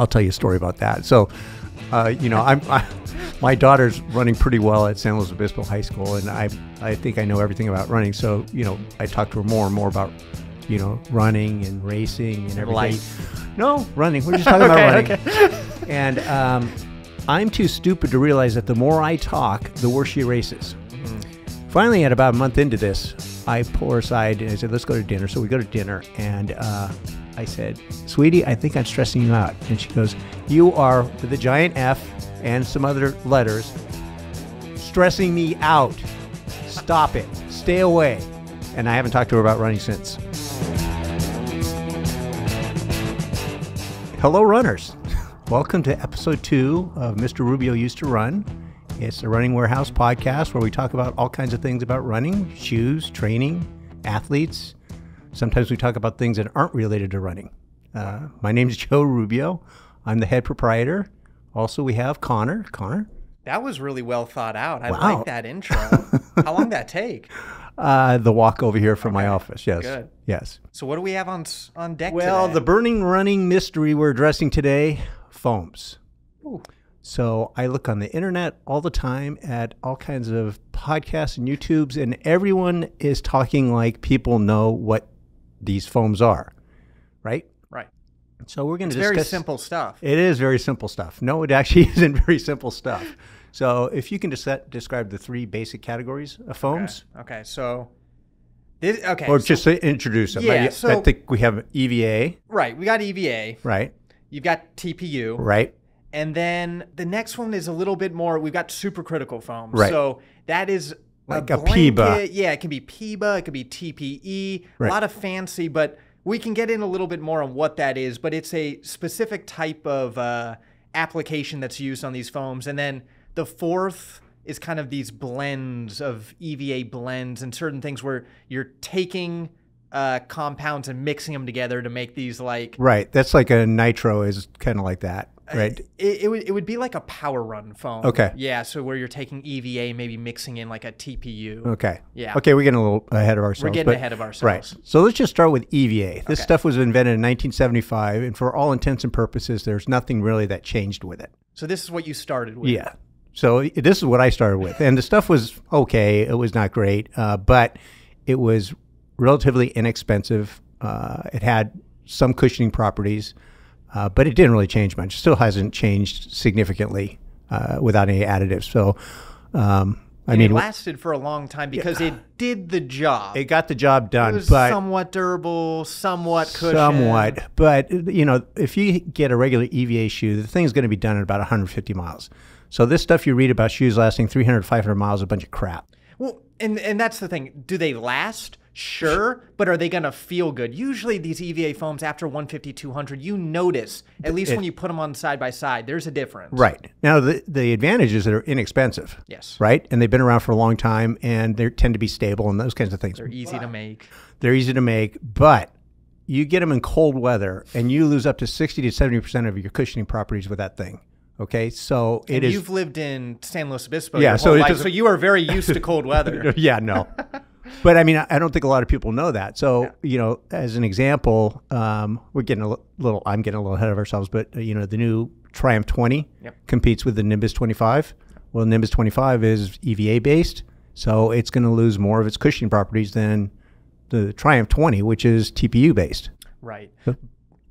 I'll tell you a story about that. So, uh, you know, I'm I, my daughter's running pretty well at San Luis Obispo High School, and I I think I know everything about running. So, you know, I talk to her more and more about you know running and racing and everything. Life. No, running. We're just talking about running. Okay. And um, I'm too stupid to realize that the more I talk, the worse she races. Finally, at about a month into this, I pull her aside and I said, "Let's go to dinner." So we go to dinner, and uh, I said, "Sweetie, I think I'm stressing you out." And she goes, "You are with a giant F and some other letters, stressing me out. Stop it. Stay away." And I haven't talked to her about running since. Hello, runners. Welcome to episode two of Mr. Rubio Used to Run. It's a Running Warehouse podcast where we talk about all kinds of things about running, shoes, training, athletes. Sometimes we talk about things that aren't related to running. Uh, my name is Joe Rubio. I'm the head proprietor. Also, we have Connor. Connor, That was really well thought out. I Wow. like that intro. How long did that take? uh, the walk over here from my office. Yes. good. Yes. So what do we have on on deck today? Well, today? the burning running mystery we're addressing today foams. Ooh. So I look on the internet all the time at all kinds of podcasts and YouTubes, and everyone is talking like people know what these foams are, right? right. So we're going to very simple stuff. It is very simple stuff. No, it actually isn't very simple stuff. So if you can just describe the three basic categories of foams, Okay, so this okay. or so- just to introduce them. Yeah, I, so- I think we have EVA, right. We got EVA. right? You've got TPU. Right. And then the next one is a little bit more. We've got supercritical foam. Right. So that is Like a, a PEBA. Yeah, it can be PEBA, it could be TPE, Right. a lot of fancy, but we can get in a little bit more on what that is. But it's a specific type of uh, application that's used on these foams. And then the fourth is kind of these blends of EVA blends and certain things where you're taking uh, compounds and mixing them together to make these like Right. That's like a nitro is kind of like that, right? It, it would it would be like a power run phone. Okay. Yeah, so where you're taking EVA, maybe mixing in like a TPU. Okay. Yeah. Okay, we're getting a little ahead of ourselves. We're getting but- ahead of ourselves. Right. So let's just start with EVA. This Okay. stuff was invented in 1975, and for all intents and purposes, there's nothing really that changed with it. So this is what you started with. Yeah. So this is what I started with, and the stuff was okay. It was not great, uh, but it was relatively inexpensive. Uh, it had some cushioning properties, uh, but it didn't really change much. Still hasn't changed significantly uh, without any additives. So, um, I And mean, it lasted for a long time because it did the job. it got the job done. It was but somewhat durable, somewhat cushion. somewhat. But you know, if you get a regular EVA shoe, the thing's going to be done at about 150 miles. So this stuff you read about shoes lasting 300, 500 miles is a bunch of crap. Well, and and that's the thing. Do they last? Sure, but are they going to feel good? Usually these EVA foams after 150, 200, you notice, at least when you put them on side by side, there's a difference. Right now, the the advantage is they're inexpensive. Yes. Right, and they've been around for a long time, and they tend to be stable and those kinds of things. They're easy to make. They're easy to make, but you get them in cold weather, and you lose up to 60 to 70 percent of your cushioning properties with that thing. Okay, so it And is. you've lived in San Luis Obispo Yeah, your so whole it life, so you are very used to cold weather. yeah, no. But I mean, I don't think a lot of people know that. So, you know, as an example, um, we're getting a little, I'm getting a little ahead of ourselves, but, uh, you know, the new Triumph 20 Yep. competes with the Nimbus 25. Well, Nimbus 25 is EVA based, so it's going to lose more of its cushioning properties than the Triumph 20, which is TPU based. Right. Huh?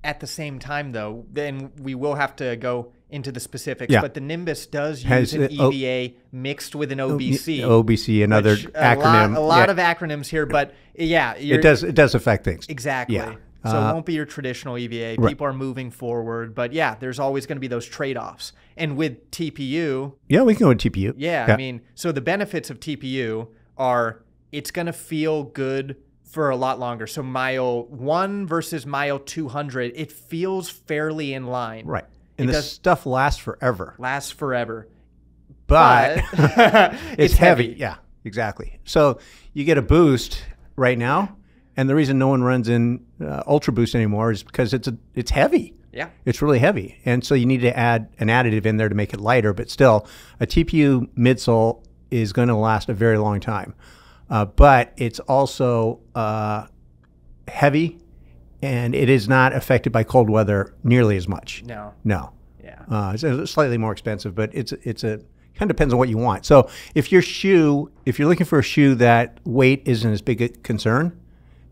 At the same time, though, then we will have to go into the specifics. Yeah. But the Nimbus does Has use an it- oh- EVA mixed with an OBC. OBC, another which- a acronym. Lot, a lot Yeah, of acronyms here, but yeah, it does it does affect things. exactly. Yeah. So Uh, it won't be your traditional EVA. right. People are moving forward, but yeah, there's always going to be those trade-offs. And with TPU, Yeah, we can go with TPU. Yeah, I mean, so the benefits of TPU are it's going to feel good for a lot longer. So mile 1 versus mile 200, it feels fairly in line. right. And this stuff lasts forever. Lasts forever. but, But it's, heavy. Yeah, exactly. So you get a boost right now, and the reason no one runs in uh, Ultra Boost anymore is because it's a it's heavy. Yeah. It's really heavy, and so you need to add an additive in there to make it lighter. But still, a TPU midsole is going to last a very long time. Uh, but it's also uh, heavy, and it is not affected by cold weather nearly as much. No. No. Yeah. Uh, it's slightly more expensive, but it's it's a kind of depends on what you want. So if your shoe, if you're looking for a shoe that weight isn't as big a concern,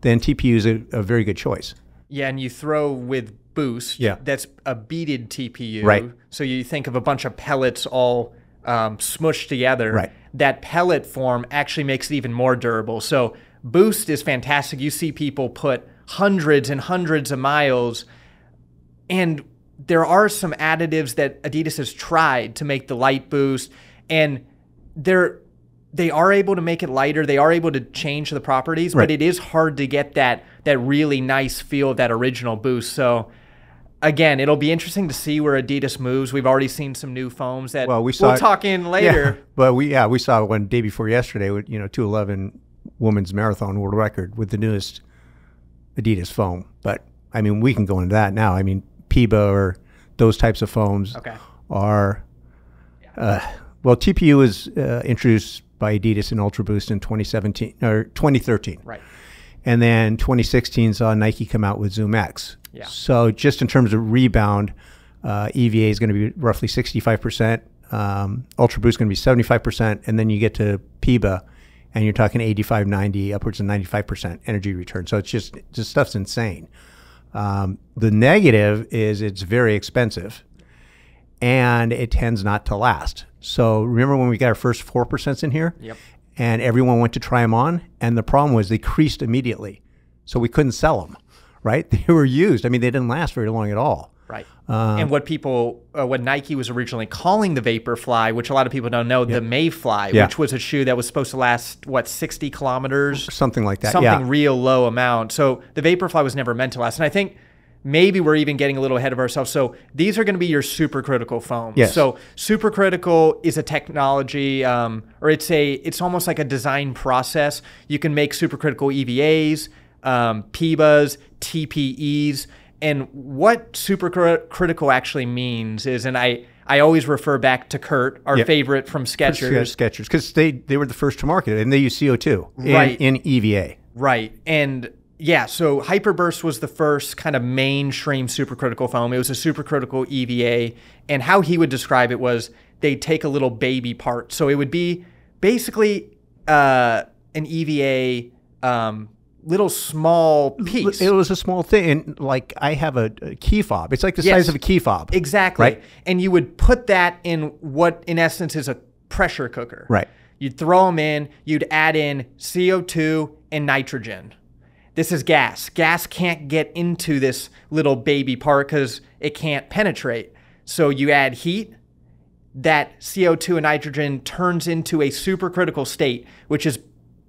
then TPU is a, a very good choice. Yeah, and you throw with boost. Yeah. That's a beaded TPU. Right. So you think of a bunch of pellets all um, smushed together. Right. That pellet form actually makes it even more durable. So boost is fantastic. You see people put hundreds and hundreds of miles, and there are some additives that Adidas has tried to make the light boost, and they're they are able to make it lighter. They are able to change the properties, Right. but it is hard to get that that really nice feel of that original boost. So again, it'll be interesting to see where Adidas moves. We've already seen some new foams that Well, we saw we'll talk in Yeah, later. but we yeah we saw one day before yesterday with you know 211 women's marathon world record with the newest Adidas foam. But I mean we can go into that now. I mean PEBA or those types of foams Okay. are uh, well TPU was uh, introduced by Adidas in Ultra Boost in 2017 or 2013. Right. And then 2016 saw Nike come out with Zoom X. Yeah. So just in terms of rebound, uh, EVA is going to be roughly 65%. Um, Ultra Boost is going to be 75%. And then you get to PEBA and you're talking 85, 90, upwards of 95% energy return. So it's just, just stuff's insane. Um, the negative is it's very expensive and it tends not to last. So remember when we got our first 4% in here? Yep. and everyone went to try them on and the problem was they creased immediately so we couldn't sell them right they were used i mean they didn't last very long at all Right. Uh, and what people, uh, what Nike was originally calling the Vaporfly, which a lot of people don't know, the Mayfly, Yeah. which was a shoe that was supposed to last what 60 kilometers, something like that something yeah real low amount. So the Vaporfly was never meant to last. And I think maybe we're even getting a little ahead of ourselves. So these are going to be your supercritical foams. Yes. So supercritical is a technology, um, or it's a, it's almost like a design process. You can make supercritical EVAs, um, PEBAs, TPEs. And what supercritical actually means is, and I, I always refer back to Kurt, our Yeah. favorite from Skechers. sketchers because they, they were the first to market it and they use co2 in, Right. in eva Right. And yeah, so Hyperburst was the first kind of mainstream supercritical foam. It was a supercritical EVA. And how he would describe it was they take a little baby part. So it would be basically uh, an EVA um, little small piece. it was a small thing and like i have a, a key fob it's like the Yes. size of a key fob Exactly. Right. And you would put that in what, in essence, is a pressure cooker. Right. You'd throw them in, you'd add in CO2 and nitrogen. This is gas. Gas can't get into this little baby part because it can't penetrate. So you add heat, that CO2 and nitrogen turns into a supercritical state, which is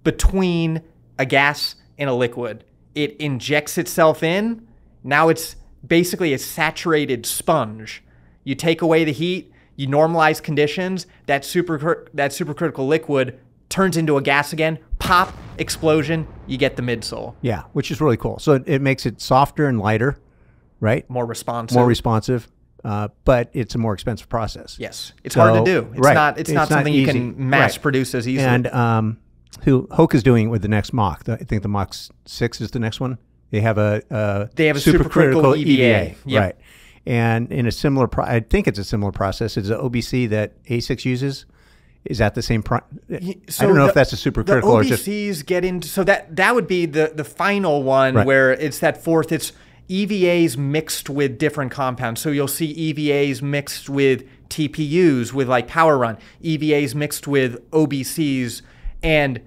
between a gas and a liquid. It injects itself in. Now it's basically a saturated sponge. You take away the heat, you normalize conditions, that super that supercritical liquid turns into a gas again, pop, explosion, you get the midsole. yeah which is really cool so it, it makes it softer and lighter right More responsive. more responsive uh, but it's a more expensive process yes. It's hard to do. It's right. not it's, not It's not something you can mass Right. produce as easily. And um, who Hoka is doing with the next Mach. The- I think the Mach six is the next one. They have a, a They have a supercritical EVA. Yep. right? And in a similar, pro- I think it's a similar process. It's an OBC that ASICS uses. Is that the same? Pro- I don't know the- if that's a supercritical the or just OBCs get into so that that would be the the final one Right. where it's that fourth. It's EVAs mixed with different compounds. So you'll see EVAs mixed with TPUs with like Power Run, EVAs mixed with OBCs, and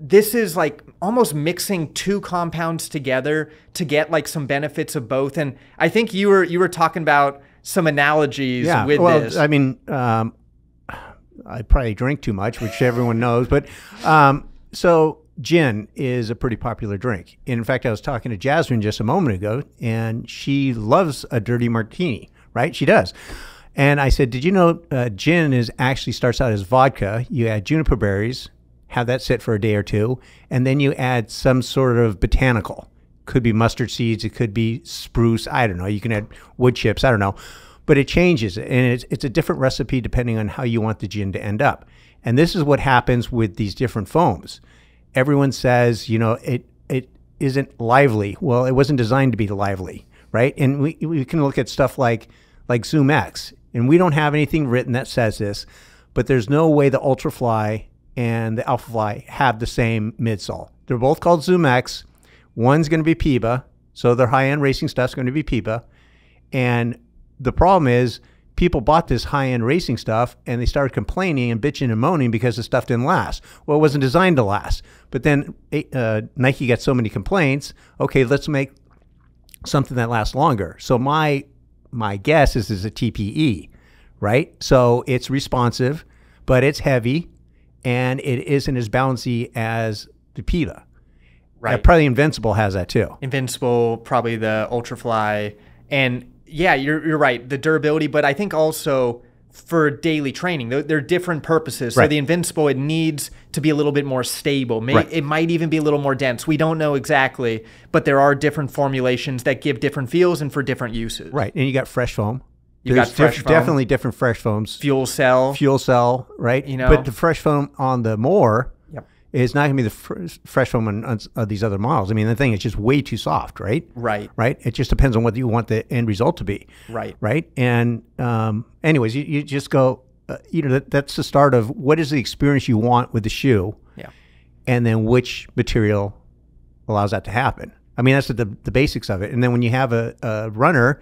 this is like almost mixing two compounds together to get like some benefits of both. And I think you were you were talking about some analogies yeah. with well, this. I mean, um, I probably drink too much, which everyone knows. But um, so gin is a pretty popular drink. In fact, I was talking to Jasmine just a moment ago, and she loves a dirty martini. Right? She does. And I said, "Did you know uh, gin is actually starts out as vodka? You add juniper berries, have that sit for a day or two, and then you add some sort of botanical. Could be mustard seeds, it could be spruce. I don't know. You can add wood chips. I don't know, but it changes, and it's it's a different recipe depending on how you want the gin to end up. And this is what happens with these different foams. Everyone says, you know, it it isn't lively. Well, it wasn't designed to be lively, right? And we we can look at stuff like like Zoom X, and we don't have anything written that says this, but there's no way the Ultrafly and the Alphafly have the same midsole. They're both called Zoom X. One's going to be PEBA, so their high-end racing stuff's going to be PEBA, and the problem is people bought this high-end racing stuff and they started complaining and bitching and moaning because the stuff didn't last. Well, it wasn't designed to last. But then uh, Nike got so many complaints. Okay, let's make something that lasts longer. So my my guess is is a TPE, right? So it's responsive, but it's heavy, and it isn't as bouncy as the PEBA. Right. Uh, probably Invincible has that too. Invincible, probably the Ultrafly, and yeah, you're you're right. The durability, but I think also for daily training, they're, they're different purposes. So the Invincible, it needs to be a little bit more stable. May, Right. It might even be a little more dense. We don't know exactly, but there are different formulations that give different feels and for different uses. Right, and you got fresh foam. You There's got fresh diff- foam. definitely different fresh foams. Fuel cell. fuel cell, right? You know? but the fresh foam on the more Yep. is not going to be the fr- fresh foam on, on uh, these other models. I mean, the thing is just way too soft, right? Right. Right. It just depends on what you want the end result to be. Right. Right. And um, anyways, you, you just go. Uh, you know, that, that's the start of what is the experience you want with the shoe, Yeah. and then which material allows that to happen. I mean, that's the, the basics of it. And then when you have a, a runner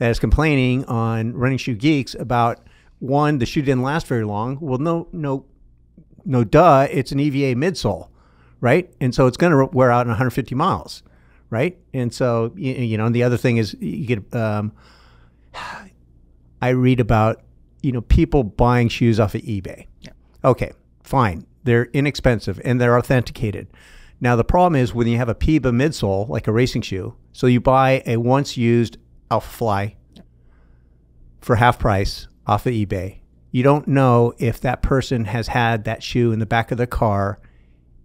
that is complaining on Running Shoe Geeks about one, the shoe didn't last very long. Well, no, no, no, duh, it's an EVA midsole, right? And so it's going to wear out in 150 miles, right? And so you, you know, and the other thing is you get. Um, I read about you know people buying shoes off of eBay. Yeah. Okay, fine. They're inexpensive and they're authenticated. Now the problem is when you have a PEBA midsole, like a racing shoe, so you buy a once used Alphafly for half price off of eBay. You don't know if that person has had that shoe in the back of the car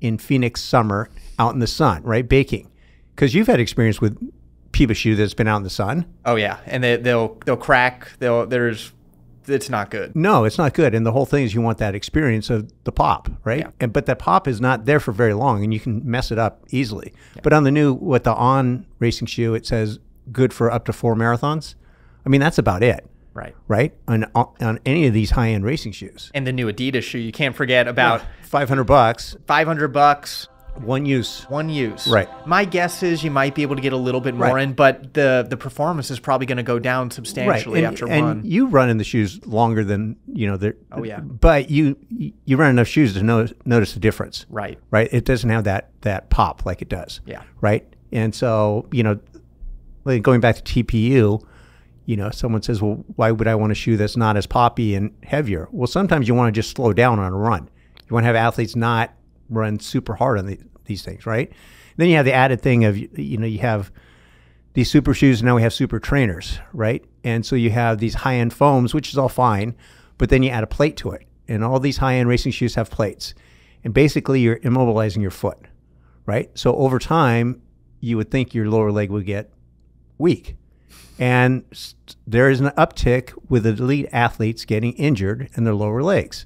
in Phoenix summer out in the sun, right? Baking. Because you've had experience with PEBA shoe that's been out in the sun. Oh yeah, and they, they'll they'll crack. They'll there's it's not good. No, it's not good. And the whole thing is you want that experience of the pop, right? Yeah. And but that pop is not there for very long, and you can mess it up easily. But on the new with the on racing shoe, it says good for up to four marathons. I mean, that's about it, Right. right? On on any of these high end racing shoes, And the new Adidas shoe, you can't forget about five hundred bucks, 500 bucks, one use. one use. Right. My guess is you might be able to get a little bit more Right. in, but the the performance is probably going to go down substantially and, after and one. you run in the shoes longer than you know. they're- Oh, yeah. But you you run enough shoes to know, notice the difference. right. right? It doesn't have that that pop like it does. Yeah. Right. And so you know, like going back to TPU, you know, someone says, well, why would I want a shoe that's not as poppy and heavier? Well, sometimes you want to just slow down on a run. You want to have athletes not run super hard on the, these things, right? Then you have the added thing of you know you have these super shoes and now we have super trainers, right? And so you have these high end foams, which is all fine, but then you add a plate to it. And all these high end racing shoes have plates. And basically you're immobilizing your foot, right? So over time, you would think your lower leg would get weak. And there is an uptick with elite athletes getting injured in their lower legs.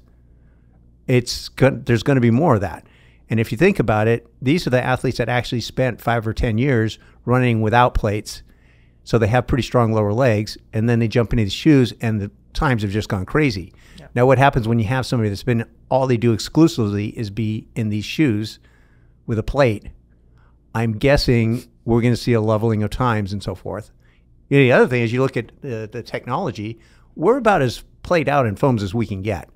It's go- there's going to be more of that. And if you think about it, these are the athletes that actually spent five or 10 years running without plates. So they have pretty strong lower legs. And then they jump into these shoes, and the times have just gone crazy. Now, what happens when you have somebody that's been all they do exclusively is be in these shoes with a plate? I'm guessing we're going to see a leveling of times and so forth. You know, the other thing is you look at the, the technology, we're about as played out in foams as we can get.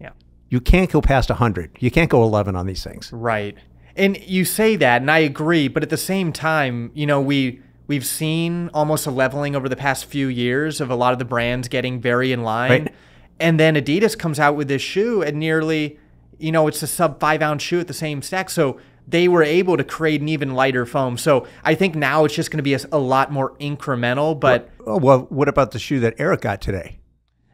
Yeah. You can't go past 100. You can't go 11 on these things. Right. And you say that, and I agree, but at the same time, you know, we we've seen almost a leveling over the past few years of a lot of the brands getting very in line. Right. And then Adidas comes out with this shoe at nearly, you know, it's a sub five ounce shoe at the same stack. So they were able to create an even lighter foam. So I think now it's just going to be a, a lot more incremental. But Oh, well, what about the shoe that Eric got today?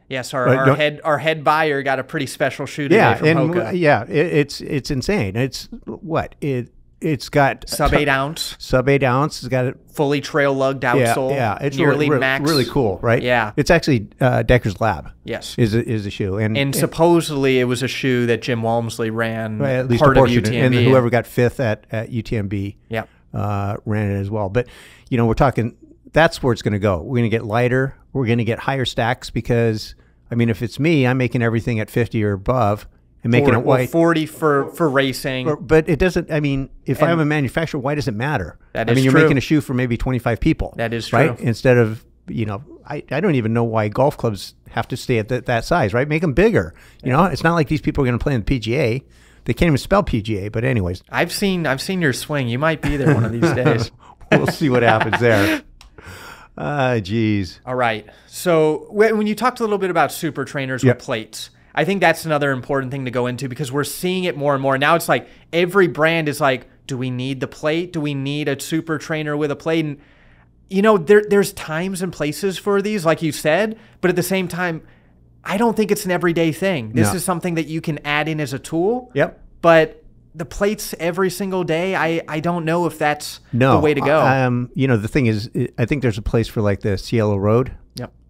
yes, our, Right, our head our head buyer got a pretty special shoe today Yeah, from and Hoka. yeah, it, it's it's insane. It's what it it's got Sub eight ounce, sub eight ounce. It's got a fully trail lugged outsole. yeah. yeah. It's nearly really, really, max. really cool, right? Yeah. it's actually uh, Decker's Lab Yes. is a, is a shoe, and, And supposedly it was a shoe that Jim Walmsley ran Right, at least part of UTMB. and whoever got fifth at, at UTMB, Yeah. uh, ran it as well. But you know, we're talking. That's where it's going to go. We're going to get lighter. We're going to get higher stacks because I mean, if it's me, I'm making everything at 50 or above and making it white. 40 for for racing. But- but it doesn't. I mean, if And- I'm a manufacturer, why does it matter? That I mean, you're true. making a shoe for maybe 25 people. That is right. true. Instead of you know, I, I don't even know why golf clubs have to stay at that that size. Right? Make them bigger. You know, it's not like these people are going to play in the PGA. They can't even spell PGA. But anyways, I've seen I've seen your swing. You might be there one of these days. we'll see what happens there. Ah, geez. All right. So when when you talked a little bit about super trainers Yep. with plates, I think that's another important thing to go into because we're seeing it more and more. Now it's like every brand is like, do we need the plate? Do we need a super trainer with a plate? And you know, there there's times and places for these, like you said, but at the same time, I don't think it's an everyday thing. This No. is something that you can add in as a tool. Yep. But the plates every single day, I, I don't know if that's No the way to go. Um, you know, the thing is, I think there's a place for like the Cielo Road.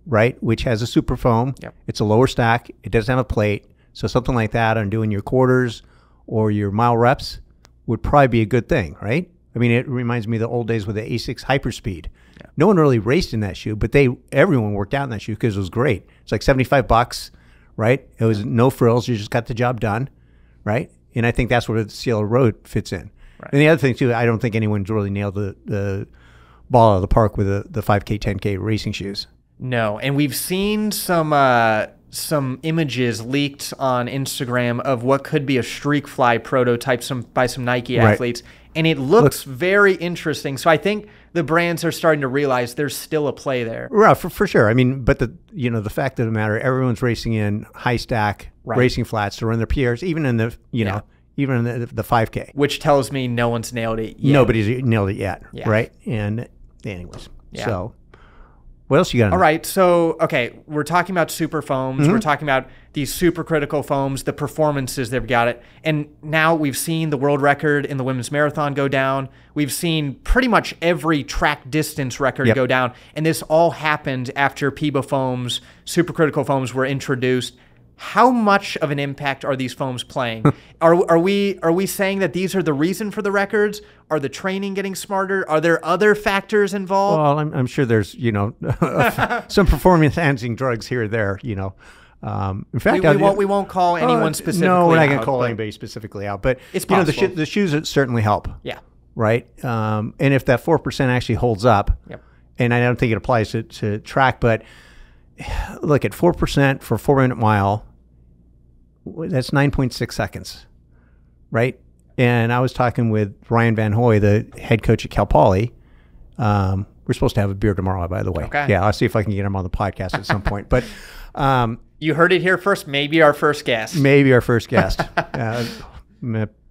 Right? Which has a super foam. Yep. It's a lower stack. It doesn't have a plate. So something like that on doing your quarters or your mile reps would probably be a good thing, right? I mean, it reminds me of the old days with the ASICS Hyperspeed. No one really raced in that shoe, but they everyone worked out in that shoe because it was great. It's like 75 bucks, right? It was no frills. You just got the job done, right? And I think that's where the Cielo Road fits in. Right. And the other thing too, I don't think anyone's really nailed the, the ball out of the park with the, the 5K, 10K racing shoes. No, and we've seen some uh, some images leaked on Instagram of what could be a Streakfly prototype some by some Nike Right. athletes, and it looks very interesting. So I think the brands are starting to realize there's still a play there. Well, for, for sure. I mean, but the you know the fact of the matter, everyone's racing in high stack Right. racing flats to run their PRs, even in the you Yeah. know even in the the five k. Which tells me no one's nailed it yet. Nobody's nailed it yet, Yeah. right? And anyways, Yeah. so what else you got? All right, so okay, we're talking about super foams. Mm-hmm. We're talking about these super critical foams, the performances they've got it, and now we've seen the world record in the women's marathon go down. We've seen pretty much every track distance record Yep. go down, and this all happened after PEBA foams, super critical foams were introduced. How much of an impact are these foams playing? are, are we are we saying that these are the reason for the records? Are the training getting smarter? Are there other factors involved? Well, I'm, I'm sure there's you know some performance enhancing drugs here or there. You know, um, in fact, we, we won't we won't call anyone Uh, specifically. No, we're not going to call anybody specifically out, but It's you know the, possible. the shoes certainly help. Yeah. right? Um, and if that four percent actually holds up, Yep. and I don't think it applies to, to track, but look at four percent for four minute mile. That's nine point six seconds, right? And I was talking with Ryan Vanhoy, the head coach at Cal Poly. Um, we're supposed to have a beer tomorrow, by the way. Okay. Yeah, I'll see if I can get him on the podcast at some point. But um, You heard it here first. Maybe our first guest. maybe our first guest, uh,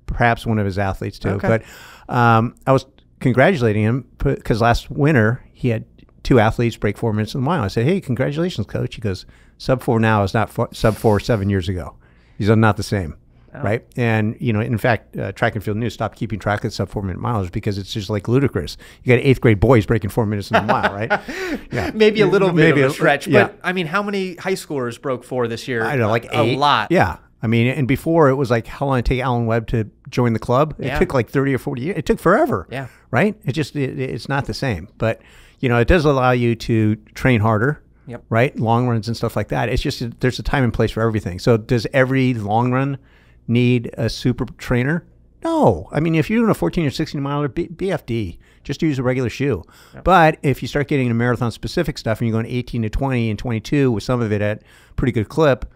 perhaps one of his athletes too. Okay. But um, I was congratulating him because last winter he had two athletes break four minutes in the mile. I said, "Hey, congratulations, coach." He goes, "Sub four now is not fo- sub four seven years ago. He's not the same." Oh. Right, and you know, in fact, uh, track and field news stopped keeping track of sub four minute miles because it's just like ludicrous. You got eighth grade boys breaking four minutes in the mile, right? Yeah, Maybe a little bit Maybe of a- a stretch, yeah. but I mean, how many high schoolers broke four this year? I don't know, like a eight. lot. Yeah. I mean, and before it was like how long it take Alan Webb to join the club? It Yeah. took like 30 or 40 years. It took forever. Yeah. Right? It just, it, it's not the same. But, you know, it does allow you to train harder. Yep. Right? Long runs and stuff like that. It's just, there's a time and place for everything. So does every long run need a super trainer? No. I mean, if you're doing a 14 or 16 miler, B- BFD, just use a regular shoe. But if you start getting into marathon specific stuff and you're going 18 to 20 and 22 with some of it at pretty good clip,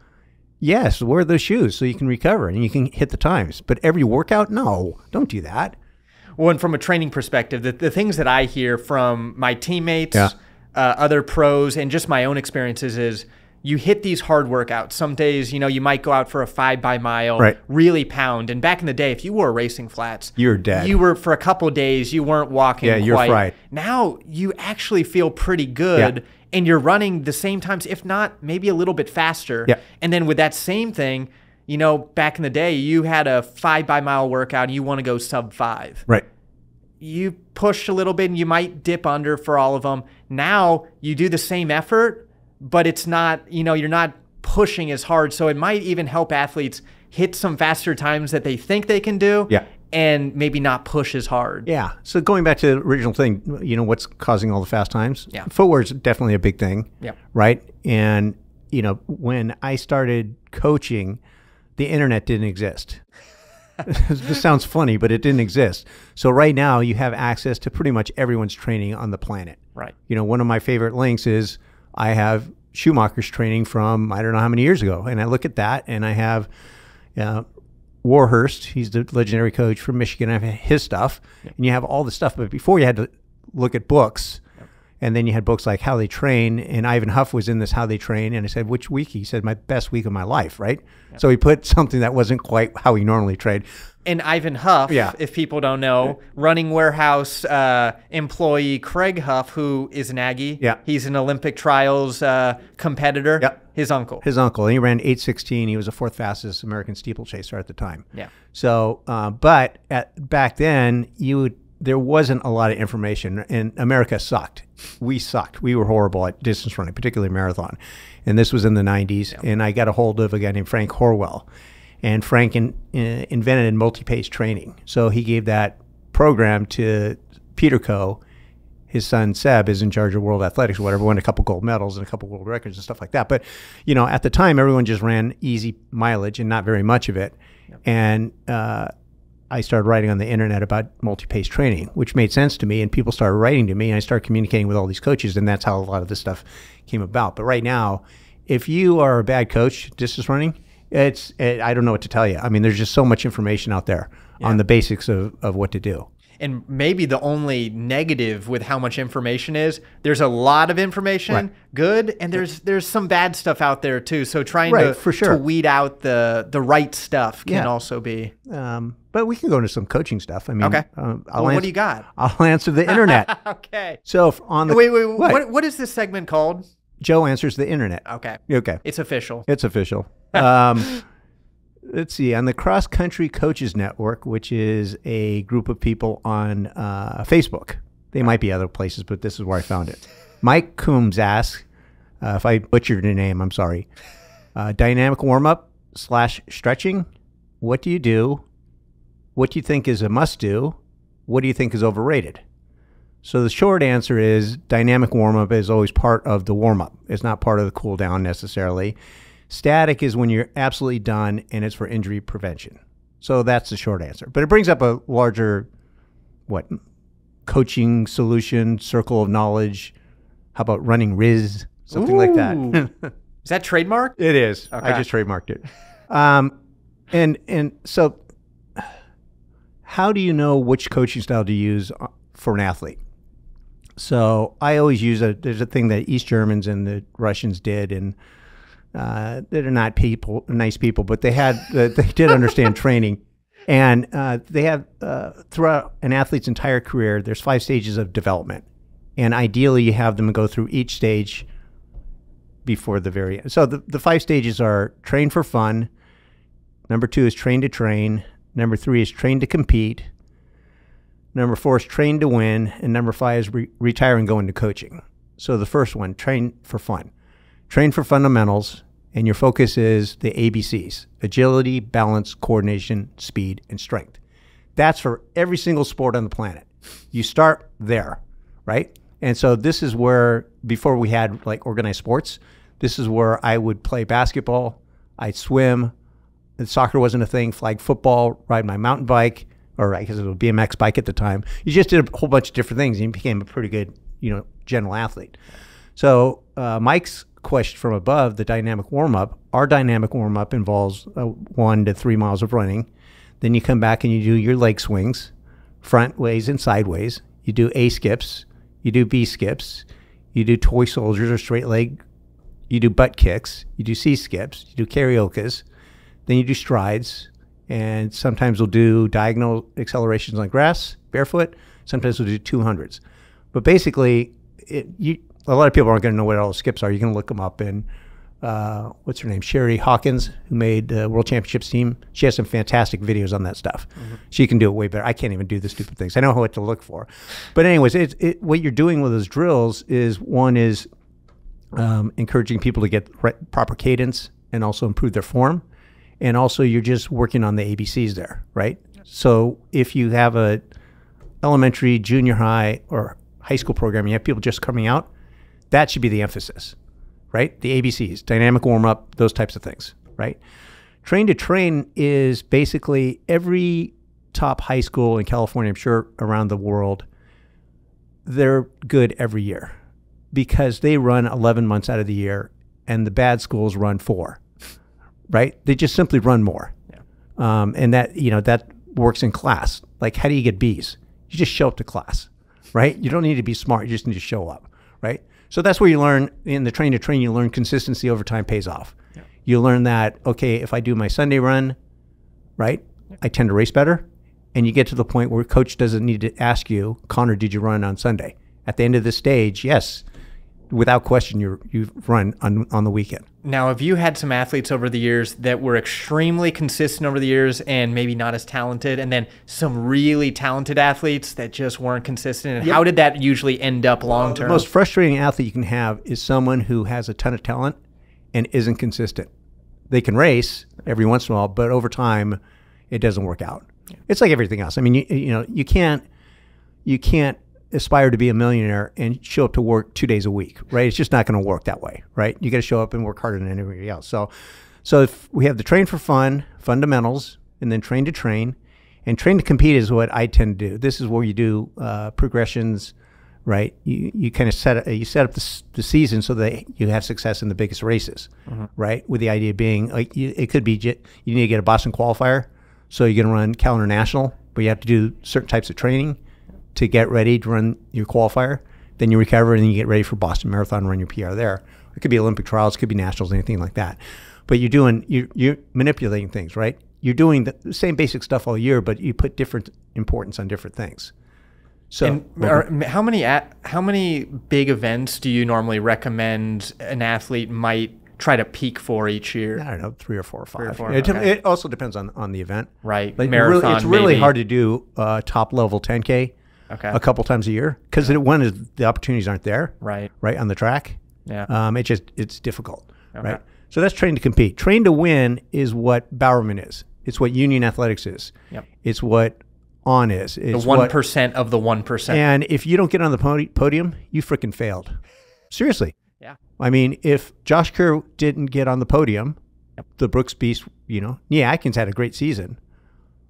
yes, wear those shoes so you can recover and you can hit the times. But every workout, no, don't do that. Well, and from a training perspective, the, the things that I hear from my teammates, Yeah. uh, other pros, and just my own experiences is you hit these hard workouts. Some days, you know, you might go out for a five by mile, Right. really pound. And back in the day, if you wore racing flats, You're dead. You were for a couple days, you weren't walking. Yeah, you're quite. fried. Now you actually feel pretty good. Yeah. And you're running the same times, if not maybe a little bit faster. Yeah. And then with that same thing, you know, back in the day, you had a five by mile workout and you want to go sub five Right. you push a little bit and you might dip under for all of them. Now you do the same effort, but it's not, you know, you're not pushing as hard. So it might even help athletes hit some faster times that they think they can do. Yeah. and maybe not push as hard. Yeah. So going back to the original thing, you know, what's causing all the fast times? Yeah. Footwear is definitely a big thing. Yep. Right. And, you know, when I started coaching, the internet didn't exist. this sounds funny, but it didn't exist. So right now you have access to pretty much everyone's training on the planet. Right. You know, one of my favorite links is I have Schumacher's training from I don't know how many years ago, and I look at that, and I have uh, Warhurst. He's the legendary coach from Michigan. I have his stuff, and you have all the stuff. But before you had to look at books, and then you had books like How They Train, and Ivan Huff was in this How They Train, and I said, which week? He said, my best week of my life, right? So he put something that wasn't quite how he normally trained. And Ivan Huff, Yeah. if people don't know, running warehouse uh, employee Craig Huff, who is an Aggie. Yeah. He's an Olympic trials uh, competitor. Yep. His uncle. His uncle, and he ran 816. He was the fourth fastest American steeplechaser at the time. yeah. So, uh, but at back then, you would, there wasn't a lot of information, and America sucked. We sucked. We were horrible at distance running, particularly marathon. And this was in the 90s. And I got a hold of a guy named Frank Horwill, and Frank in, uh, invented multi-pace training. So he gave that program to Peter Coe. His son Seb is in charge of World Athletics or whatever, won a couple gold medals and a couple world records and stuff like that. But you know, at the time, everyone just ran easy mileage and not very much of it. And uh, I started writing on the internet about multi-pace training, which made sense to me, and people started writing to me, and I started communicating with all these coaches, and that's how a lot of this stuff came about. But right now, if you are a bad coach distance running, it's it, I don't know what to tell you. I mean, there's just so much information out there on the basics of, of what to do. And maybe the only negative with how much information is, there's a lot of information, Right. good, and there's there's some bad stuff out there too. So trying Right, to for sure. to weed out the the right stuff can Yeah. also be Um, but we can go into some coaching stuff. I mean, okay. uh, well, what do you got? I'll answer the internet. okay. so if on the Wait, wait, What? what what is this segment called? Joe answers the internet. Okay, Okay. it's official. It's official. Um, let's see. On the Cross Country Coaches Network, which is a group of people on uh, Facebook, they might be other places, but this is where I found it. Mike Coombs asks, uh, if I butchered your name, I'm sorry. Uh, dynamic warm up slash stretching. What do you do? What do you think is a must do? What do you think is overrated? So the short answer is dynamic warm up is always part of the warm up. It's not part of the cool down necessarily. Static is when you're absolutely done and it's for injury prevention. So that's the short answer. But it brings up a larger what coaching solution, circle of knowledge. How about running Riz? Something like that? is that trademark? It is. I just trademarked it. Um, and and so, how do you know which coaching style to use uh, for an athlete? So I always use a. There's a thing that East Germans and the Russians did, and uh, they're not people, nice people, but they had uh, they did understand training, and uh, they have uh, throughout an athlete's entire career. There's five stages of development, and ideally you have them go through each stage before the very end. So the, the five stages are train for fun. Number two is train to train. Number three is train to compete. Number four is train to win. And number five is re- retire and go into coaching. So the first one, train for fun. Train for fundamentals. And your focus is the ABCs agility, balance, coordination, speed, and strength. That's for every single sport on the planet. You start there, right? And so this is where, before we had like organized sports, this is where I would play basketball, I'd swim, soccer wasn't a thing, flag football, ride my mountain bike, or I guess it was a BMX bike at the time. You just did a whole bunch of different things and you became a pretty good, you know, general athlete. So uh, Mike's question from above, the dynamic warm up, our dynamic warm up involves uh, one to three miles of running. Then you come back and you do your leg swings, front ways and sideways. You do A skips, you do B skips, you do toy soldiers or straight leg, you do butt kicks, you do C skips, you do karaoke's, then you do strides, and sometimes we'll do diagonal accelerations on grass, barefoot. Sometimes we'll do 200s. But basically, it, you, a lot of people aren't going to know what all the skips are. You can look them up in uh, what's her name, Sherry Hawkins, who made the World Championships team. She has some fantastic videos on that stuff. She can do it way better. I can't even do the stupid things. I know what to look for. But anyways, it, it, what you're doing with those drills is one is um, encouraging people to get proper cadence and also improve their form. And also, you're just working on the ABCs there, right? So if you have a elementary, junior high, or high school program, you have people just coming out, that should be the emphasis, right? The ABCs, dynamic warm up, those types of things, right? Train to train is basically every top high school in California, I'm sure around the world, they're good every year because they run 11 months out of the year and the bad schools run four, right? They just simply run more. Yeah. Um, and that, you know, that works in class. Like, how do you get B's? You just show up to class, right? You don't need to be smart. You just need to show up, right? So that's where you learn in the train to train, you learn consistency over time pays off. Yeah. You learn that, okay, if I do my Sunday run, right, I tend to race better. And you get to the point where coach doesn't need to ask you, Connor, did you run on Sunday? At the end of the stage, yes, without question, you you run on on the weekend. Now, have you had some athletes over the years that were extremely consistent over the years and maybe not as talented, and then some really talented athletes that just weren't consistent? And how did that usually end up long term? The most frustrating athlete you can have is someone who has a ton of talent and isn't consistent. They can race every once in a while, but over time, it doesn't work out. It's like everything else. I mean, you, you know, you can't you can't aspire to be a millionaire and show up to work two days a week, right? It's just not going to work that way, right? You got to show up and work harder than anybody else. So, so if we have the train for fun, fundamentals, and then train to train, and train to compete is what I tend to do. This is where you do uh, progressions, right? You you kind of set you set up the, the season so that you have success in the biggest races, right? With the idea being like you, it could be j- you need to get a Boston qualifier, so you're going to run Cal International, but you have to do certain types of training to get ready to run your qualifier. Then you recover and then you get ready for Boston Marathon and run your PR there. It could be Olympic trials, it could be nationals, anything like that. But you're doing you're, you're manipulating things, right? You're doing the same basic stuff all year, but you put different importance on different things. So And are, how many how many big events do you normally recommend an athlete might try to peak for each year? I don't know, three or four or five. or four, it, okay. it also depends on, on the event. Right, Like marathon. really, it's really maybe. hard to do uh, top level 10K Okay. a couple times a year because one is the opportunities aren't there, Right. right, on the track. Yeah. Um, it just it's difficult, Okay. right? So that's train to compete. Train to win is what Bowerman is. It's what Union Athletics is. Yep. It's what On is. the It's one of the one percent. And if you don't get on the podi- podium, you freaking failed. Seriously. Yeah. I mean, if Josh Kerr didn't get on the podium, the Brooks Beast, you know, yeah, Atkins had a great season,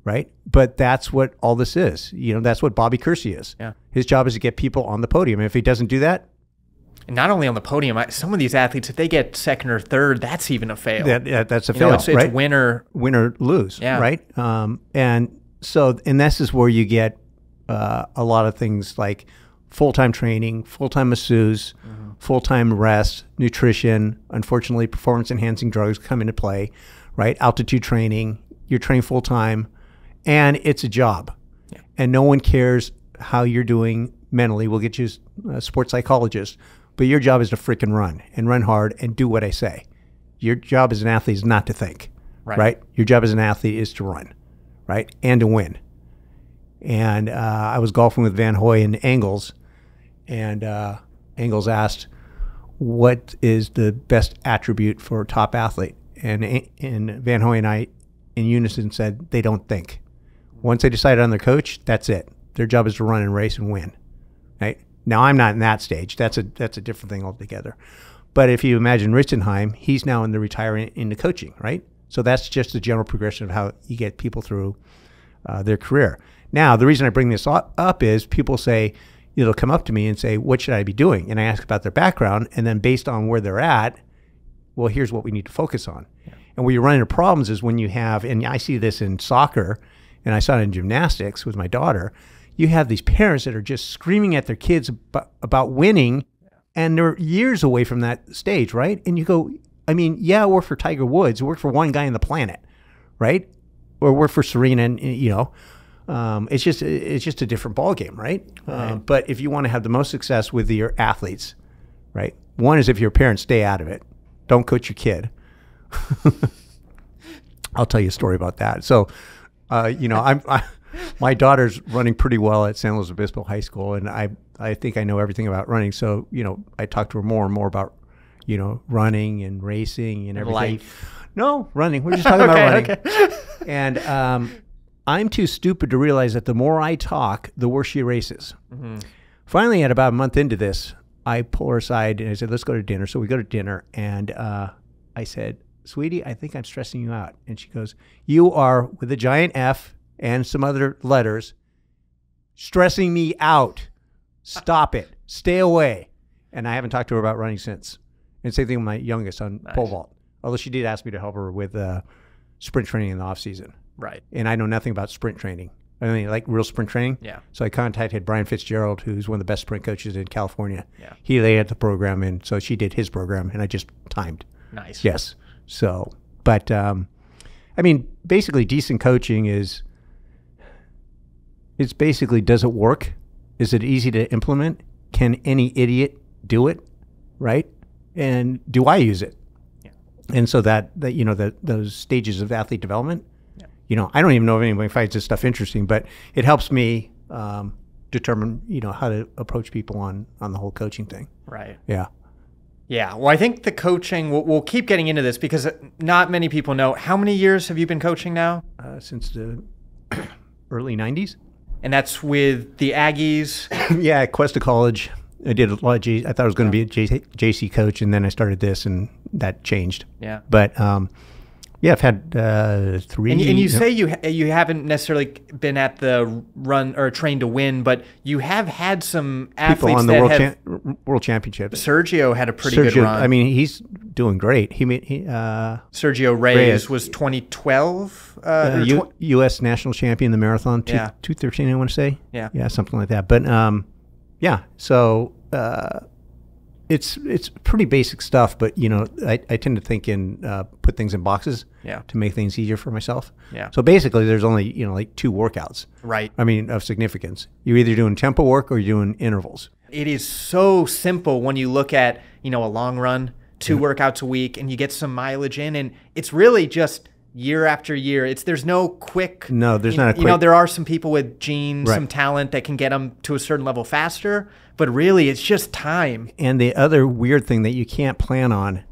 right? But that's what all this is. You know, that's what Bobby Kersee is. Yeah. His job is to get people on the podium. If he doesn't do that, And not only on the podium, I, some of these athletes, if they get second or third, that's even a fail. that, that that's a you fail, know, it's, it's right? win or win or lose, Yeah. right? Um, and so, and this is where you get uh, a lot of things like full time training, full time masseuse, full time rest, nutrition. Unfortunately, performance enhancing drugs come into play, right? Altitude training, you're trained full time, and it's a job, and no one cares how you're doing mentally. We'll get you a sports psychologist, but your job is to freaking run and run hard and do what I say. Your job as an athlete is not to think Right. right? Your job as an athlete is to run, right, and to win. And uh, I was golfing with Vanhoy and Engels, and uh, Engels asked, "What is the best attribute for a top athlete?" And and Vanhoy and I, in unison, said they don't think. Once they decide on their coach, that's it. Their job is to run and race and win. Right now, I'm not in that stage. That's a that's a different thing altogether. But if you imagine Ritzenhein, he's now in the retiring into coaching, right? So that's just the general progression of how you get people through uh, their career. Now, the reason I bring this up up is people say, you know, they'll come up to me and say, "What should I be doing?" And I ask about their background, and then based on where they're at, well, here's what we need to focus on. And where you run into problems is when you have, and I see this in soccer, and I saw it in gymnastics with my daughter. You have these parents that are just screaming at their kids about, about winning, and they're years away from that stage, right? And you go, I mean, yeah, work for Tiger Woods, work for one guy on the planet, right? Or work for Serena, and you know, um, it's just it's just a different ballgame, right? Um, but if you want to have the most success with your athletes, right? One is if your parents stay out of it, don't coach your kid. I'll tell you a story about that. So, uh, you know, I'm I, my daughter's running pretty well at San Luis Obispo High School, and I I think I know everything about running. So, you know, I talk to her more and more about, you know, running and racing and everything. life. No, running. We're just talking about Okay, running. And um, I'm too stupid to realize that the more I talk, the worse she races. Finally, at about a month into this, I pull her aside and I said, let's go to dinner. So we go to dinner. And uh, I said, sweetie, I think I'm stressing you out. And she goes, you are, with a giant F and some other letters, stressing me out. Stop it. Stay away. And I haven't talked to her about running since. And same thing with my youngest on pole vault. Although she did ask me to help her with uh, sprint training in the off season, Right. and I know nothing about sprint training. I mean, like real sprint training. Yeah. So I contacted Brian Fitzgerald, who's one of the best sprint coaches in California. Yeah. He laid out the program and so she did his program, and I just timed. Nice. Yes. So, but um, I mean, basically, decent coaching is. It's basically, does it work? Is it easy to implement? Can any idiot do it? Right? And do I use it? Yeah. And so that, that you know, the, those stages of athlete development, Yeah. you know, I don't even know if anybody finds this stuff interesting, but it helps me um, determine, you know, how to approach people on on the whole coaching thing. Right. Yeah. Yeah. Well, I think the coaching, we'll, we'll keep getting into this because not many people know. How many years have you been coaching now? Uh, since the early '90s. And that's with the Aggies. yeah, at Cuesta College. I did a lot of J. I thought I was going to be a J, JC coach, and then I started this, and that changed. Yeah. But um, yeah, I've had uh, three. And, and you say you ha- you haven't necessarily been at the run or trained to win, but you have had some people on the that world have. cham- world championships. Sergio had a pretty good Sergio, run. I mean, he's doing great. He he, uh, Sergio Reyes, Reyes. was 2012. Uh, uh, U, tw- U.S. national champion in the marathon, two, Yeah. 213, I want to say. Yeah. Yeah, something like that. But um, yeah, so uh, it's it's pretty basic stuff, but you know, I, I tend to think in uh, put things in boxes Yeah. to make things easier for myself. Yeah. So basically, there's only you know like two workouts. right. I mean, of significance. You're either doing tempo work or you're doing intervals. It is so simple when you look at, you know, a long run, two workouts a week, and you get some mileage in, and it's really just year after year. It's there's no quick. No, there's you, not a You know, there are some people with genes, Right. some talent that can get them to a certain level faster, but really, it's just time. And the other weird thing that you can't plan on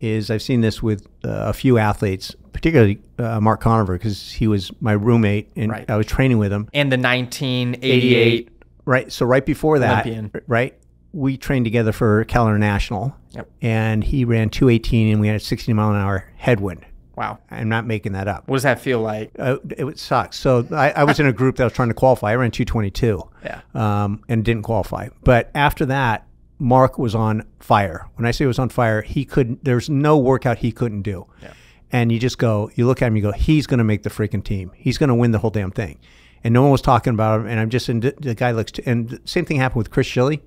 is I've seen this with uh, a few athletes, particularly uh, Mark Conover, because he was my roommate and Right. I was training with him. And the 1988. Right. So right before that, Olympian. right, we trained together for Calendar National. Yep. And he ran 218 and we had a 60 mile an hour headwind. Wow. I'm not making that up. What does that feel like? Uh, it would suck. So I, I was in a group that was trying to qualify. I ran 222 Yeah. um, and didn't qualify. But after that, Mark was on fire. When I say he was on fire, he couldn't. There's no workout he couldn't do. Yeah. And you just go, you look at him, you go, he's going to make the freaking team. He's going to win the whole damn thing. And no one was talking about him. And I'm just, and the guy looks. and the same thing happened with Chris Shilly,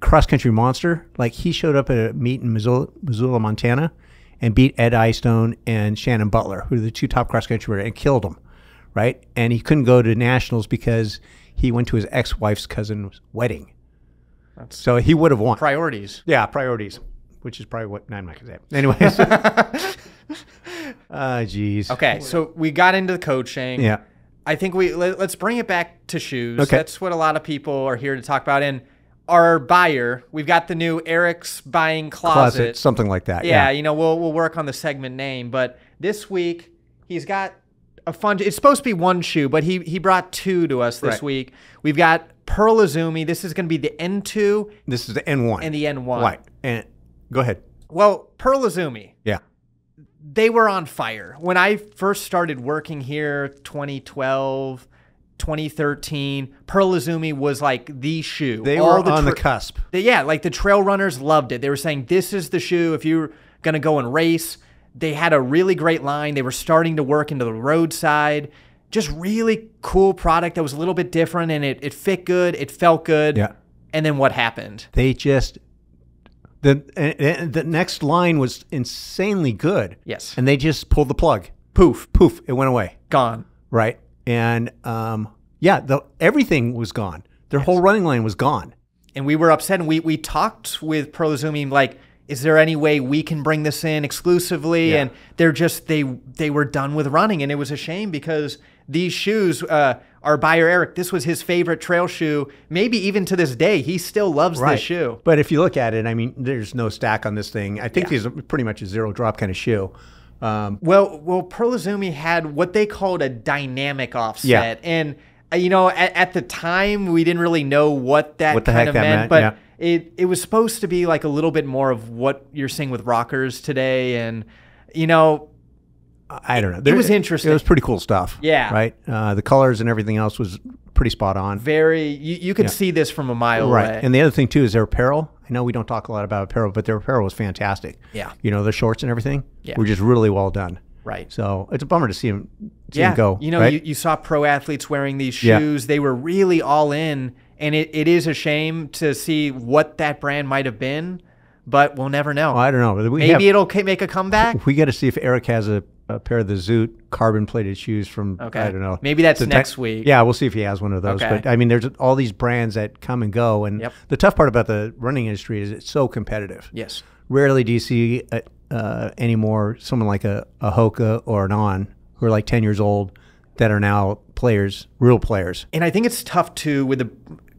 cross country monster. Like he showed up at a meet in Missoula, Missoula Montana, and beat Ed Eyestone and Shannon Butler, who are the two top cross country runners, and killed them. Right. And he couldn't go to nationals because he went to his ex wife's cousin's wedding. That's So he would have won. priorities. Yeah, priorities, which is probably what not gonna say. Anyways, ah, jeez. Okay, so we got into the coaching. Yeah. I think we let, us bring it back to shoes. Okay. That's what a lot of people are here to talk about. And our buyer, we've got the new Eric's buying closet. Closet, something like that. yeah, Yeah. you know, we'll we'll work on the segment name, but this week he's got a fun. It's supposed to be one shoe, but he he brought two to us this Right. week. We've got Pearl Izumi. This is going to be the N2 This is the N1. and the N1. Right. And go ahead. Well, Pearl Izumi. Yeah. they were on fire. When I first started working here, 2012, 2013, Pearl Izumi was like the shoe. They All were on the cusp. they- yeah, like the trail runners loved it. They were saying this is the shoe if you're gonna go and race. They had a really great line. They were starting to work into the roadside. Just really cool product that was a little bit different and it, it fit good. It felt good. Yeah. And then what happened? They just the and, and the next line was insanely good. Yes. And they just pulled the plug. Poof, Poof, it went away. gone. Right. And um yeah, the everything was gone. Their whole running line was gone. and we were upset and we, we talked with Pearl Izumi like is there any way we can bring this in exclusively Yeah. and they're just they they were done with running and it was a shame because these shoes uh, our buyer Eric this was his favorite trail shoe maybe even to this day he still loves this shoe But if you look at it, I mean, there's no stack on this thing. I think Yeah. these are pretty much a zero drop kind of shoe. Um, Well, well, Pearl Izumi had what they called a dynamic offset, and uh, you know, at, at the time we didn't really know what that What the kind heck of that meant, meant, but yeah. it it was supposed to be like a little bit more of what you're seeing with rockers today, and you know, I don't know. it was interesting. It was pretty cool stuff. Yeah. Right. Uh, the colors and everything else was pretty spot on. very you, you could see this from a mile Right. away. And the other thing too is their apparel. I know we don't talk a lot about apparel, but their apparel was fantastic. Yeah. You know, the shorts and everything Yeah. were just really well done. right. So it's a bummer to see him, see yeah, him go. you know, right? you, you saw pro athletes wearing these shoes. Yeah. They were really all in, and it, it is a shame to see what that brand might have been, but we'll never know. Well, I don't know. We Maybe have, it'll make a comeback. we got to see if Eric has a, a pair of the Zoot carbon plated shoes from, Okay. I don't know. Maybe that's next week. Yeah, we'll see if he has one of those. Okay. But I mean, there's all these brands that come and go. And Yep. the tough part about the running industry is it's so competitive. Yes. Rarely do you see uh, uh, anymore someone like a, a Hoka or an On who are like 10 years old that are now players, real players. And I think it's tough too with the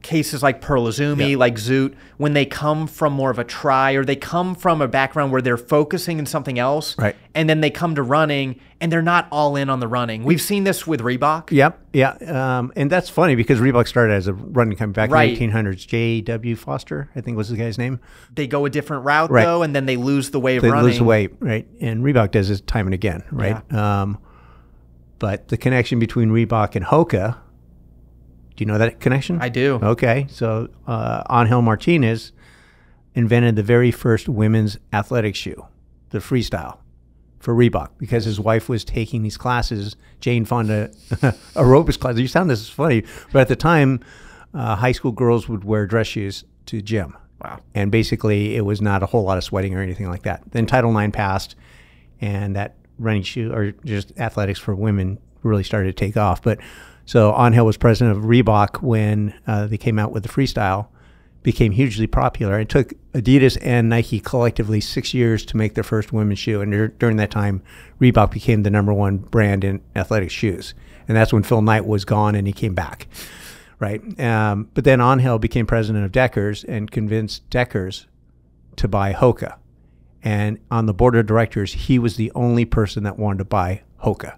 cases like Pearl Izumi, like Zoot, when they come from more of a try or they come from a background where they're focusing in something else. Right. And then they come to running and they're not all in on the running. We've seen this with Reebok. Yep, yeah, um, and that's funny because Reebok started as a running company back Right. in the 1800s. J.W. Foster, I think was the guy's name. They go a different route Right. though, and then they lose the way of They running. lose the weight, right? And Reebok does this time and again, right? Um, but the connection between Reebok and Hoka, do you know that connection? I do. Okay, so uh, Angel Martinez invented the very first women's athletic shoe, the freestyle, for Reebok because his wife was taking these classes, Jane Fonda aerobics classes. You sound this is funny, but at the time, uh, high school girls would wear dress shoes to gym. Wow. And basically, it was not a whole lot of sweating or anything like that. Then Title IX passed, and that running shoe or just athletics for women really started to take off. But so Angel was president of Reebok when uh, they came out with the freestyle, became hugely popular. It took Adidas and Nike collectively six years to make their first women's shoe, and during that time, Reebok became the number one brand in athletic shoes. And that's when Phil Knight was gone and he came back right? Um, but then Angel became president of Deckers and convinced Deckers to buy Hoka. And on the board of directors, he was the only person that wanted to buy Hoka.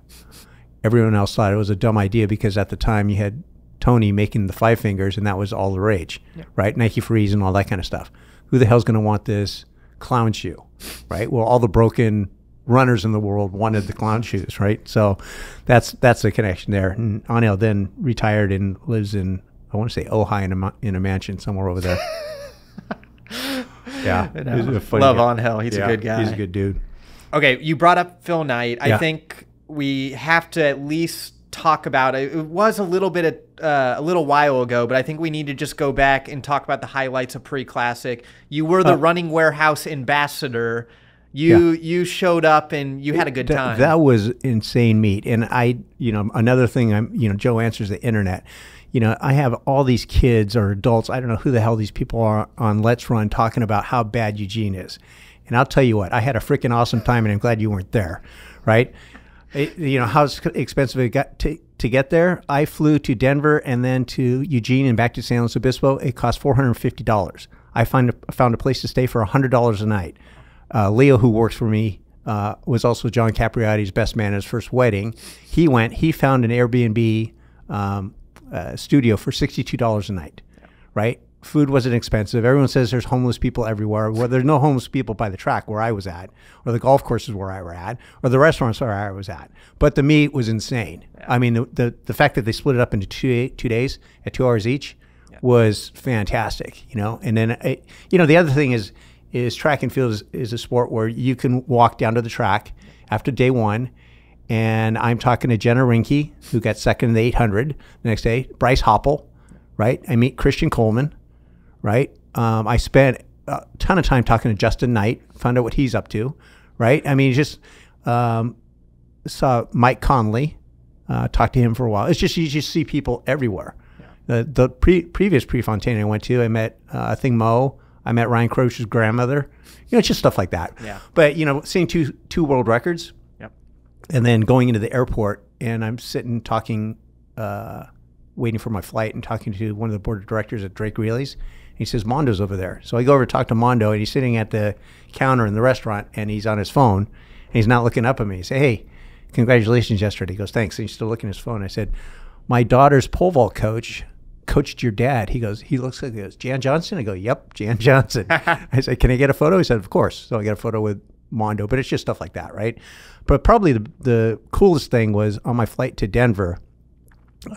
Everyone else thought it was a dumb idea because at the time you had Tony making the five fingers, and that was all the rage, right? Nike Freeze and all that kind of stuff. Who the hell's going to want this clown shoe, right? Well, all the broken runners in the world wanted the clown shoes, right? So that's that's the connection there. And Anil then retired and lives in I want to say Ojai in a in a mansion somewhere over there. yeah, I know. he's a funny Love guy. Angel. He's a good guy. He's a good dude. Okay, you brought up Phil Knight. I think we have to at least talk about it. It was a little bit of, uh, a little while ago, but I think we need to just go back and talk about the highlights of pre-classic. You were the Uh, running warehouse ambassador. You you showed up and you had a good time. That was insane meat. And I, you know, another thing I'm, you know, Joe answers the internet. You know, I have all these kids or adults. I don't know who the hell these people are on LetsRun talking about how bad Eugene is. And I'll tell you what, I had a freaking awesome time, and I'm glad you weren't there, right? It- you know how expensive it got to, to get there. I flew to Denver and then to Eugene and back to San Luis Obispo. It cost four hundred and fifty dollars. I find a, found a place to stay for hundred dollars a night. Uh, Leo, who works for me, uh, was also John Capriati's best man at his first wedding. He went. He found an Airbnb um, uh, studio for sixty-two dollars a night. Right. Food wasn't expensive. Everyone says there's homeless people everywhere. Well, there's no homeless people by the track where I was at, or the golf courses where I were at, or the restaurants where I was at. But the meat was insane. I mean, the, the the fact that they split it up into two two days at two hours each was fantastic. You know, and then it, you know the other thing is is track and field is, is a sport where you can walk down to the track after day one. And I'm talking to Jenna Rinke, who got second in the 800 the next day. Bryce Hoppel, right? I meet Christian Coleman, right? Um, I spent a ton of time talking to Justyn Knight, found out what he's up to, right? I mean, just um, saw Mike Conley, uh, talked to him for a while. It's just you just see people everywhere. The the pre, previous Prefontaine I went to, I met uh, I think Mo. I met Ryan Crouser's grandmother. You know, it's just stuff like that. Yeah. But you know, seeing two two world records, Yep. and then going into the airport and I'm sitting talking, uh, waiting for my flight and talking to one of the board of directors at Drake Relays, He says, Mondo's over there. So I go over to talk to Mondo, and he's sitting at the counter in the restaurant, and he's on his phone, and he's not looking up at me. I say, hey, congratulations yesterday. He goes, thanks. And he's still looking at his phone. I said, my daughter's pole vault coach coached your dad. He goes, he looks like he goes, Jan Johnson? I go, yep, Jan Johnson. I said, can I get a photo? He said, of course. So I got a photo with Mondo, but it's just stuff like that, right? But probably the, the coolest thing was on my flight to Denver,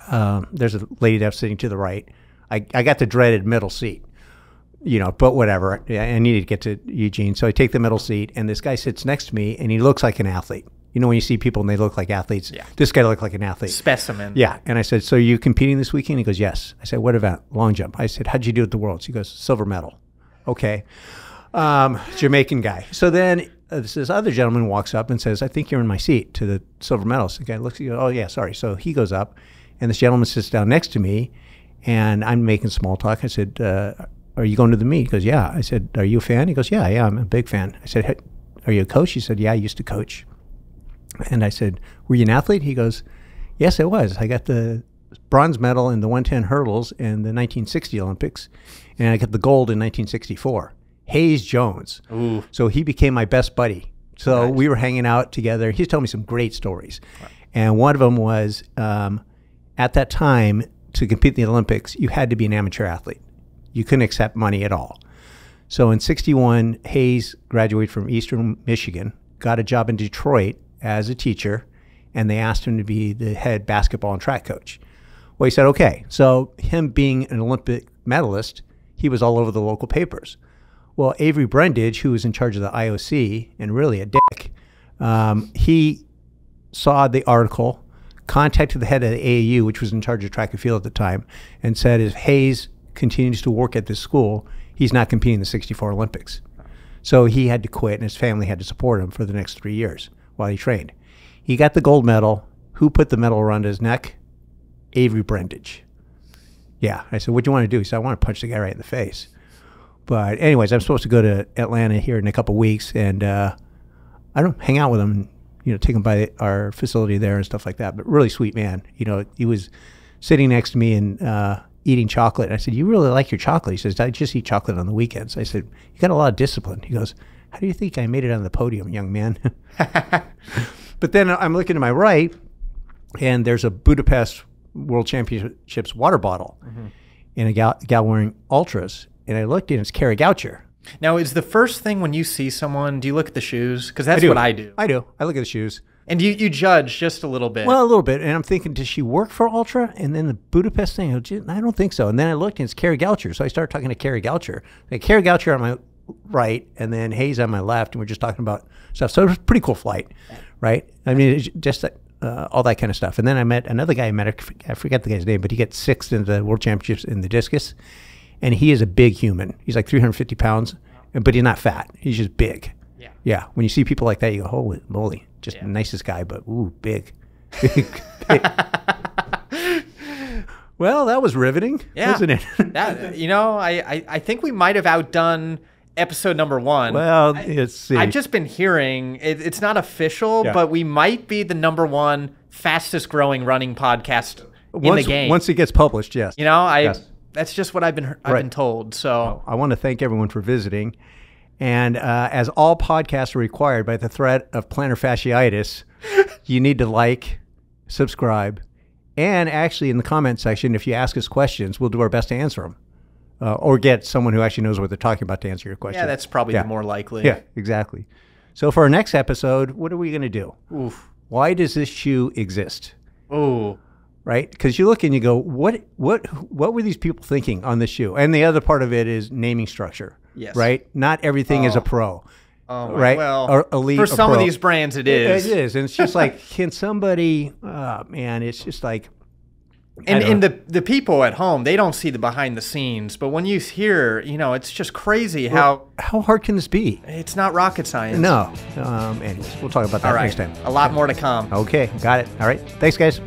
uh, there's a lady that's sitting to the right. I, I got the dreaded middle seat, you know, but whatever. I needed to get to Eugene. So I take the middle seat, and this guy sits next to me, and he looks like an athlete. You know, when you see people and they look like athletes, Yeah. this guy looked like an athlete. Specimen. Yeah. And I said, So you competing this weekend? He goes, Yes. I said, What event? Long jump. I said, How'd you do at the Worlds? He goes, Silver medal. Okay. Um, Jamaican guy. So then uh, this, other gentleman walks up and says, I think you're in my seat to the silver medal. So the guy looks, he goes, Oh, yeah, sorry. So he goes up, and this gentleman sits down next to me, and I'm making small talk. I said, uh, Are you going to the meet? He goes, Yeah. I said, Are you a fan? He goes, Yeah, yeah, I'm a big fan. I said, hey, Are you a coach? He said, Yeah, I used to coach. And I said, Were you an athlete? He goes, Yes, I was. I got the bronze medal in the 110 hurdles in the 1960 Olympics, and I got the gold in 1964. Hayes Jones. Ooh. So he became my best buddy. So we were hanging out together. He's telling me some great stories. And one of them was um, at that time, to compete in the Olympics, you had to be an amateur athlete. You couldn't accept money at all. So in 61, Hayes graduated from Eastern Michigan, got a job in Detroit as a teacher, and they asked him to be the head basketball and track coach. Well, he said, okay. So, him being an Olympic medalist, he was all over the local papers. Well, Avery Brundage, who was in charge of the IOC and really a dick, um, he saw the article, contacted the head of the AAU, which was in charge of track and field at the time, and said, if Hayes continues to work at this school, he's not competing in the 64 Olympics. So he had to quit, and his family had to support him for the next three years while he trained. He got the gold medal. Who put the medal around his neck? Avery Brundage. Yeah. I said, What do you want to do? He said, I want to punch the guy right in the face. But, anyways, I'm supposed to go to Atlanta here in a couple weeks, and uh, I don't hang out with him, you know, take him by our facility there and stuff like that. But really sweet man. You know, he was sitting next to me and uh, eating chocolate. And I said, You really like your chocolate? He says, I just eat chocolate on the weekends. I said, You got a lot of discipline. He goes, How do you think I made it on the podium, young man? but then I'm looking to my right, and there's a Budapest World Championships water bottle mm-hmm. and a gal, gal wearing ultras. And I looked, and it's Kara Goucher. Now, is the first thing when you see someone, do you look at the shoes? Because that's what I do. I do. I look at the shoes. And you, you judge just a little bit. Well, a little bit. And I'm thinking, does she work for Ultra? And then the Budapest thing, I "Gee, I don't think so. And then I looked and it's Kara Goucher. So I started talking to Kara Goucher. Like Kara Goucher on my right and then Hayes on my left. And we're just talking about stuff. So it was a pretty cool flight, right? I mean, just uh, all that kind of stuff. And then I met another guy I met, I forget- I forget the guy's name, but he gets sixth in the World Championships in the discus. And he is a big human. He's like 350 pounds, but he's not fat. He's just big. Yeah. Yeah. When you see people like that, you go, holy moly. Just Yeah. the nicest guy, but ooh, big. Big. big. well, that was riveting, yeah. wasn't it? that, you know, I, I, I think we might have outdone episode number one. well, let's see. I've just been hearing it, it's not official, Yeah. but we might be the number one fastest growing running podcast in once, the game. once it gets published, yes. you know, I Yes. that's just what I've been I've Right. been told. So I want to thank everyone for visiting. And uh, as all podcasts are required by the threat of plantar fasciitis, you need to like, subscribe, and actually in the comment section, if you ask us questions, we'll do our best to answer them, uh, or get someone who actually knows what they're talking about to answer your question. yeah, that's probably Yeah. the more likely. yeah, exactly. So for our next episode, what are we going to do? Oof. Why does this shoe exist? Ooh. right? Because you look and you go, what, what, what were these people thinking on this shoe? And the other part of it is naming structure. Yes. Right. Not everything is a Oh. pro. Oh, Right? Well, Or elite for or some of these brands, it is. It is, and it's just like, can somebody? Oh man, it's just like, And, and the the people at home, they don't see the behind the scenes. But when you hear, you know, it's just crazy how how hard can this be? it's not rocket science. No. Um, anyways, we'll talk about that right. next time. A lot more to come. Okay, got it. All right. Thanks, guys.